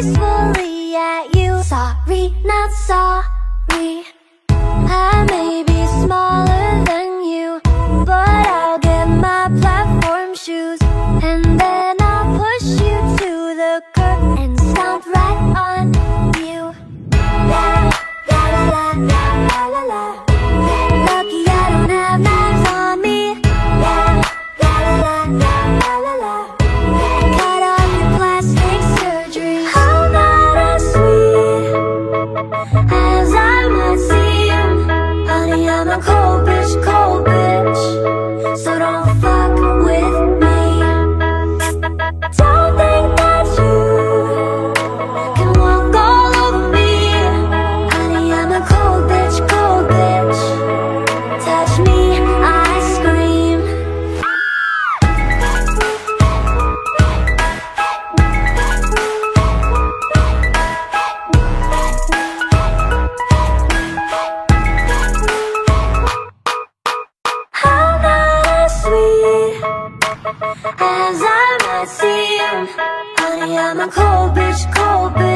peaceful. Ha ha ha! As I might seem Honey, I'm a cold bitch, cold bitch